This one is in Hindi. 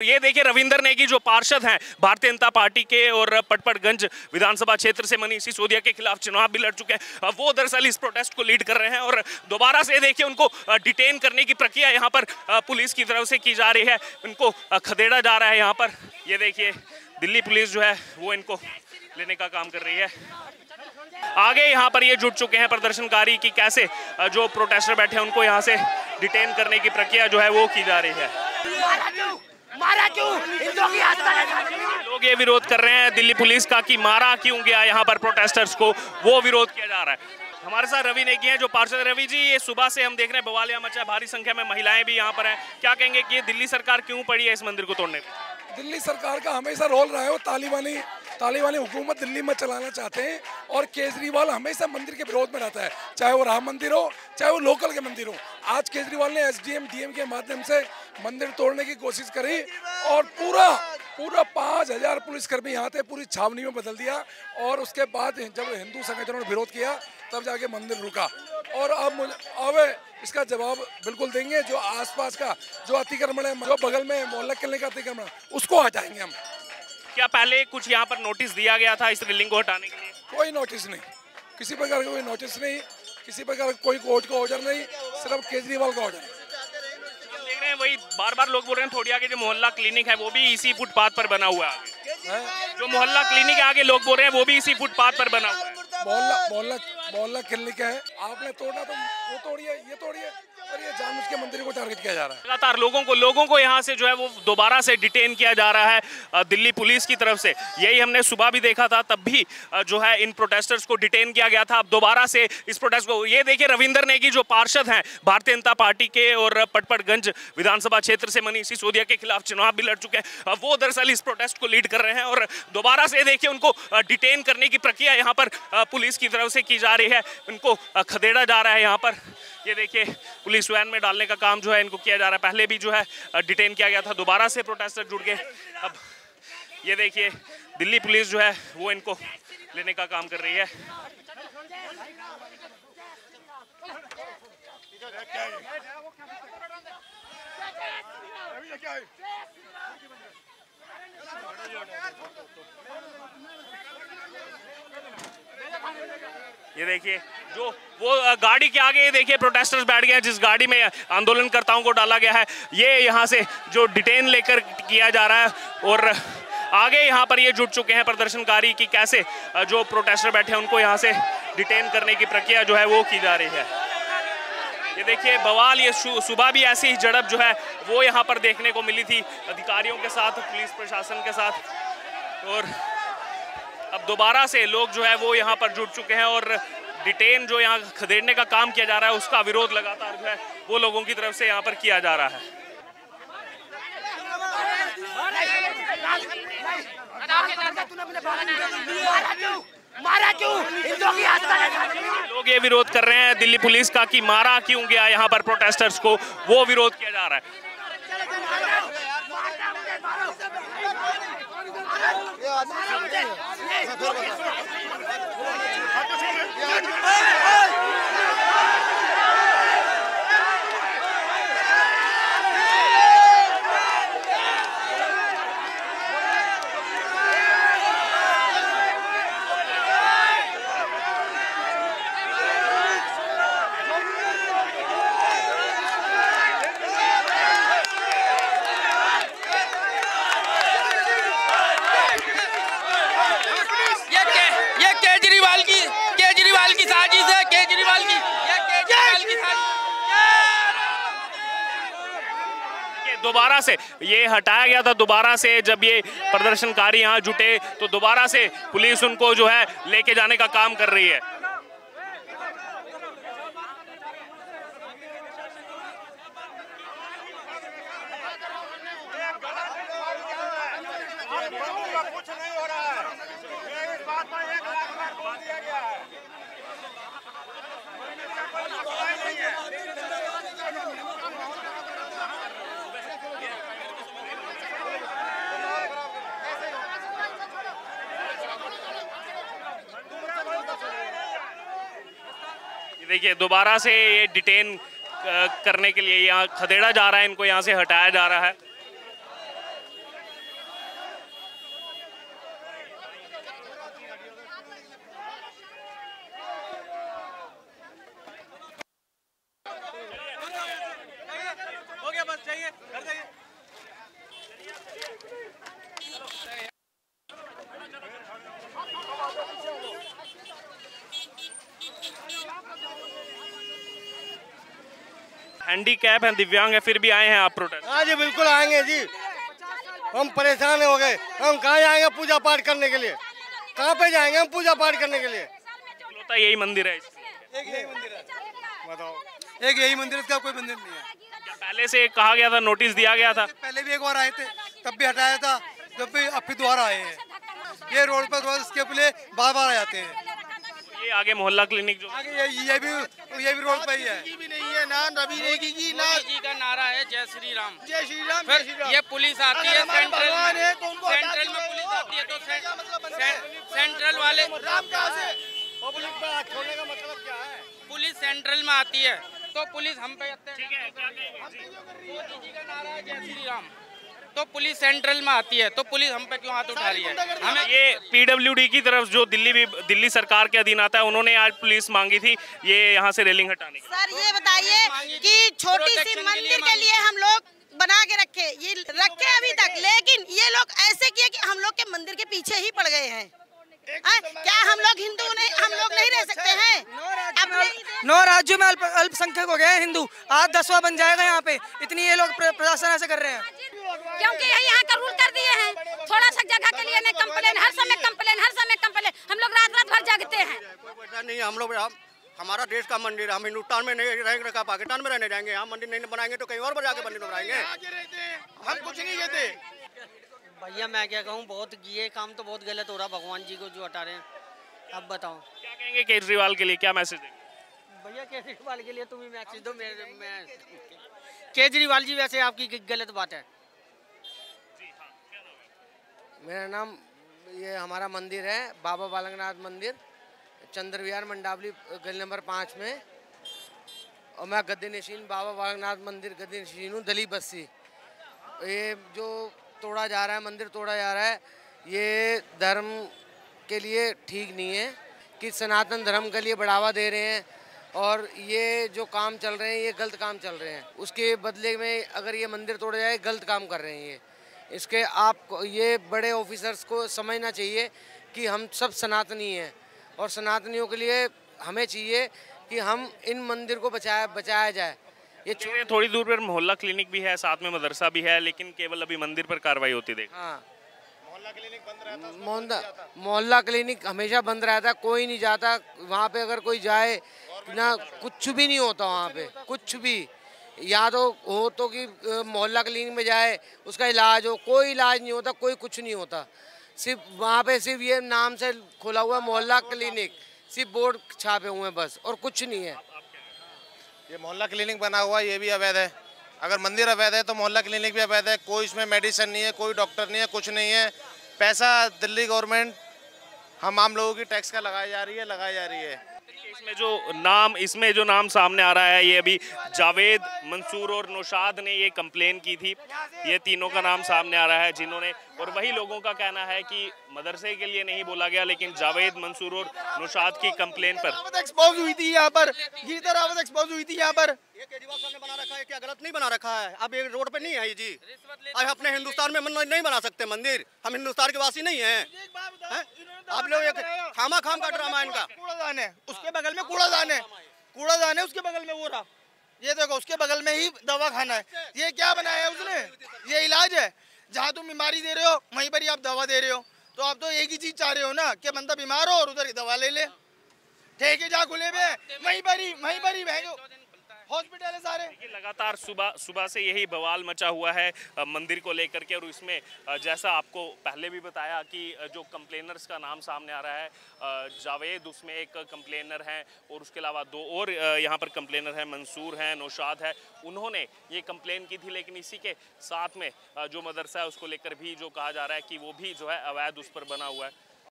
ये देखिए रविंदर नेगी जो पार्षद हैं, भारतीय जनता पार्टी के और पटपटगंज विधानसभा क्षेत्र से मनीष सिसोदिया के खिलाफ चुनाव भी लड़ चुके हैं। वो दरअसल इस प्रोटेस्ट को लीड कर रहे हैं और दोबारा से देखिए उनको डिटेन करने की प्रक्रिया यहाँ पर पुलिस की तरफ़ से की जा रही है। उनको खदेड़ा जा रहा है यहाँ पर। ये देखिए, दिल्ली पुलिस जो है, वो इनको लेने का काम कर रही है। आगे यहाँ पर ये जुट चुके हैं प्रदर्शनकारी की कैसे जो प्रोटेस्टर बैठे हैं, उनको यहाँ से डिटेन करने की प्रक्रिया जो है, वो की जा रही है। मारा क्यों? हिंदुओं की लोग ये विरोध कर रहे हैं दिल्ली पुलिस का कि मारा क्यों गया यहाँ पर प्रोटेस्टर्स को? वो विरोध किया जा रहा है। हमारे साथ रवि नेगी हैं, जो पार्षद रवि जी, ये सुबह से हम देख रहे हैं, बवालिया मचा, भारी संख्या में महिलाएँ भी यहाँ पर हैं। क्या कहेंगे कि ये दिल्ली सरकार क्यों पड़ी है इस मंदिर को तोड़ने? दिल्ली सरकार का हमेशा रोल रहा है, वो तालिबानी तालिबानी हुकूमत दिल्ली में चलाना चाहते हैं और केजरीवाल हमेशा मंदिर के विरोध में रहता है, चाहे वो राम मंदिर हो, चाहे वो लोकल के मंदिर हो। आज केजरीवाल ने एस डी एम के माध्यम से मंदिर तोड़ने की कोशिश करी और पूरा पूरा पाँच हज़ार पुलिसकर्मी यहाँ थे पूरी छावनी में बदल दिया और उसके बाद जब हिंदू संगठनों ने विरोध किया तब जाके मंदिर रुका। और अब अब इसका जवाब बिल्कुल देंगे जो आसपास का जो अतिक्रमण है जो बगल में मोहल्ला किले का अतिक्रमण उसको हटाएँगे हम। क्या पहले कुछ यहाँ पर नोटिस दिया गया था इस बिल्डिंग को हटाने के लिए? कोई नोटिस नहीं। किसी प्रकार का कोई नोटिस नहीं किसी प्रकार कोई कोर्ट का ऑर्डर नहीं सिर्फ़ केजरीवाल का ऑर्डर हैं, वही बार बार लोग बोल रहे हैं, थोड़ी आगे जो मोहल्ला क्लिनिक है, वो भी इसी फुटपाथ पर बना हुआ है। जो मोहल्ला क्लिनिक आगे लोग बोल रहे हैं, वो भी इसी फुटपाथ पर बना हुआ है। मोहल्ला मोहल्ला मोहल्ला क्लिनिक है। आपने तोड़ा तो वो तोड़िए ये तोड़िए और ये के मंदिर को टारगेट किया जा रहा है। लगातार लोगों को लोगों को यहाँ से जो है वो दोबारा से डिटेन किया जा रहा है दिल्ली पुलिस की तरफ़ से। यही हमने सुबह भी देखा था, तब भी जो है इन प्रोटेस्टर्स को डिटेन किया गया था। अब दोबारा से इस प्रोटेस्ट को, ये देखिए रविंदर नेगी जो पार्षद हैं, भारतीय जनता पार्टी के और पटपटगंज विधानसभा क्षेत्र से मनीष सिसोदिया के खिलाफ चुनाव भी लड़ चुके हैं। वो दरअसल इस प्रोटेस्ट को लीड कर रहे हैं और दोबारा से देखिए उनको डिटेन करने की प्रक्रिया यहाँ पर पुलिस की तरफ़ से की जा रही है। उनको खदेड़ा जा रहा है यहाँ पर। ये देखिए, पुलिस वैन में डालने का काम जो है इनको किया जा रहा है। पहले भी जो है डिटेन किया गया था, दोबारा से प्रोटेस्टर जुड़ गए। अब ये देखिए, दिल्ली पुलिस जो है, वो इनको लेने का काम कर रही है। ये देखिए, जो वो गाड़ी के आगे ये देखिए प्रोटेस्टर्स बैठ गए हैं, जिस गाड़ी में आंदोलनकर्ताओं को डाला गया है। ये यहाँ से जो डिटेन लेकर किया जा रहा है, और आगे यहाँ पर ये जुट चुके हैं प्रदर्शनकारी कि कैसे जो प्रोटेस्टर बैठे हैं, उनको यहाँ से डिटेन करने की प्रक्रिया जो है वो की जा रही है। ये देखिए बवाल ये सुबह भी ऐसी ही झड़प जो है वो यहाँ पर देखने को मिली थी अधिकारियों के साथ पुलिस प्रशासन के साथ और अब दोबारा से लोग जो है वो यहाँ पर जुट चुके हैं और डिटेन जो यहाँ खदेड़ने का काम किया जा रहा है उसका विरोध लगातार जो है वो लोगों की तरफ़ से यहाँ पर किया जा रहा है मारा क्यों? की लोग ये विरोध कर रहे हैं दिल्ली पुलिस का कि मारा क्यों गया यहाँ पर प्रोटेस्टर्स को? वो विरोध किया जा रहा है। दोबारा से ये हटाया गया था, दोबारा से जब ये प्रदर्शनकारी यहाँ जुटे तो दोबारा से पुलिस उनको जो है लेके जाने का काम कर रही है। देखिए, दोबारा से ये डिटेन करने के लिए यहाँ खदेड़ा जा रहा है, इनको यहाँ से हटाया जा रहा है। हैंडीकैप है दिव्यांग है फिर भी आए हैं आप प्रोटेस्ट हाँ जी बिल्कुल आएँगे जी। हम परेशान हो गए हम कहाँ जाएँगे पूजा पाठ करने के लिए? कहाँ पे जाएँगे हम पूजा पाठ करने के लिए? होता यही मंदिर है एक यही मंदिर है। बताओ। एक यही मंदिर है इसका कोई मंदिर नहीं है। पहले से कहा गया था नोटिस दिया गया था। पहले भी एक बार आए थे तब भी हटाया था जब भी अब फिर दोबारा आए हैं। ये रोड पर रोज इसके लिए बार बार आ जाते हैं। ये आगे मोहल्ला क्लिनिक जो आगे ये ये भी ये भी रोड पर ही है। भी नहीं है ना रवि रेगी की ना जी का नारा है जय श्री राम जय श्री राम फिर ये पुलिस आती है सेंट्रल में। है तो उनको सेंट्रल में पुलिस आती है तो से- मतलब सेंट्रल वाले राम कहाँ से? पब्लिक पर हाथ छोड़ने का मतलब क्या है? पुलिस सेंट्रल में आती है। तो पुलिस हम पे ठीक है क्या मोदी जी का नारा है जय श्री राम तो पुलिस सेंट्रल में आती है तो पुलिस हम पे क्यों हाथ उठा रही है? हमें ये पीडब्ल्यूडी की तरफ़ जो दिल्ली भी दिल्ली सरकार के अधीन आता है उन्होंने आज पुलिस मांगी थी ये यहाँ से रेलिंग हटाने की सर ये बताइए कि छोटी सी मंदिर के लिए हम लोग बना के रखे ये रखे अभी तक लेकिन ये लोग ऐसे किए कि हम लोग के मंदिर के पीछे ही पड़ गए हाँ, क्या हम लोग हिंदू नहीं हम लोग नहीं रह सकते हैं? नौ राज्यों में अल्प अल्पसंख्यक हो गए हैं हिंदू। आज दसवा बन जाएगा यहाँ पे। इतनी ये लोग प्रशासन ऐसे कर रहे हैं। क्योंकि यही यहाँ का रूल कर दिए हैं। थोड़ा सा जगह के लिए नहीं कंप्लेन हर समय कंप्लेन हर समय कंप्लेन हम लोग रात रात भर जागते हैं। नहीं हम लोग हमारा देश का मंदिर हम हिंदुस्तान में नहीं रह रखा पाकिस्तान में रहने जाएँगे। यहाँ मंदिर नहीं बनाएँगे तो कहीं और पर जाके मंदिर बनाएँगे। हम कुछ नहीं कहते। भैया मैं क्या कहूँ बहुत ये काम तो बहुत गलत हो रहा भगवान जी को जो हटा रहे हैं। अब बताओ। क्या कहेंगे केजरीवाल के लिए? क्या मैसेज देंगे? भैया केजरीवाल के लिए तुम ही मैसेज दो मेरे मैं केजरीवाल जी वैसे आपकी गलत बात है। मेरा नाम ये हमारा मंदिर है बाबा बालकनाथ मंदिर चंद्र विहार मंडावली गली नंबर पाँच में। और मैं गद्दी नशीन बाबा बालकनाथ मंदिर गद्दी नशीन हूँ दलीप बस्सी ये जो तोड़ा जा रहा है, मंदिर तोड़ा जा रहा है। ये धर्म के लिए ठीक नहीं है कि सनातन धर्म के लिए बढ़ावा दे रहे हैं और ये जो काम चल रहे हैं, ये गलत काम चल रहे हैं। उसके बदले में अगर ये मंदिर तोड़ा जाए, गलत काम कर रहे हैं ये। इसके आप ये बड़े ऑफिसर्स को समझना चाहिए कि हम सब सनातनी हैं और सनातनियों के लिए हमें चाहिए कि हम इन मंदिर को बचाया बचाया जाए। ये ये थोड़ी दूर पर मोहल्ला क्लिनिक भी है साथ में मदरसा भी है लेकिन केवल अभी मंदिर पर कार्रवाई होती देख। हाँ। मोहल्ला मोहल्ला क्लिनिक हमेशा बंद रहता है कोई नहीं जाता वहाँ पे अगर कोई जाए ना कुछ भी नहीं होता वहाँ पे कुछ भी। या तो हो तो कि मोहल्ला क्लिनिक में जाए उसका इलाज हो कोई इलाज नहीं होता कोई कुछ नहीं होता। सिर्फ़ वहाँ पे सिर्फ़ ये नाम से खुला हुआ मोहल्ला क्लिनिक सिर्फ़ बोर्ड छापे हुए हैं बस और कुछ नहीं है। ये मोहल्ला क्लिनिक बना हुआ, ये भी अवैध है। अगर मंदिर अवैध है तो मोहल्ला क्लिनिक भी अवैध है। कोई इसमें मेडिसिन नहीं है, कोई डॉक्टर नहीं है, कुछ नहीं है। पैसा दिल्ली गवर्नमेंट हम आम लोगों की टैक्स का लगाई जा रही है, लगाई जा रही है। इसमें जो नाम, इसमें जो नाम सामने आ रहा है, ये अभी जावेद मंसूर और नौशाद ने ये कंप्लेन की थी। ये तीनों का नाम सामने आ रहा है, जिन्होंने और वही लोगों का कहना है कि मदरसे के लिए नहीं बोला गया लेकिन जावेद मंसूर और नौशाद की कंप्लेन पर। एक्सपोज हुई थी यहाँ पर। गीता रावत एक्सपोज हुई थी यहाँ पर। ये केजरीवाल साहब ने बना रखा है क्या गलत नहीं बना रखा है? अब ये रोड पे नहीं है जी। अब अपने हिंदुस्तान में नहीं बना सकते मंदिर। हम हिंदुस्तान के वासी नहीं हैं। हैं? आप लोग एक खामा खाम का ड्रामा इनका। कूड़ादान है। उसके बगल में कूड़ादान है। कूड़ादान है उसके बगल में वो रहा। ये देखो उसके बगल में ही दवा खाना है। ये क्या बनाया है उसने? ये इलाज है। जहाँ तुम बीमारी दे रहे हो, वहीं पर ही आप दवा दे रहे हो। तो आप तो एक ही चीज़ चाह रहे हो ना, कि बंदा बीमार हो और उधर ही दवा ले ले। ठेके जा खुले में। वहीं पर ही, वहीं पर ही भैंसो हॉस्पिटल है सारे। लगातार सुबह सुबह से यही बवाल मचा हुआ है मंदिर को लेकर के, और इसमें जैसा आपको पहले भी बताया कि जो कंप्लेनर्स का नाम सामने आ रहा है जावेद, उसमें एक कंप्लेनर हैं, और उसके अलावा दो और यहाँ पर कंप्लेनर हैं, मंसूर हैं, नौशाद है। उन्होंने ये कंप्लेन की थी, लेकिन इसी के साथ में जो मदरसा है, उसको लेकर भी जो कहा जा रहा है कि वो भी जो है, अवैध उस पर बना हुआ है।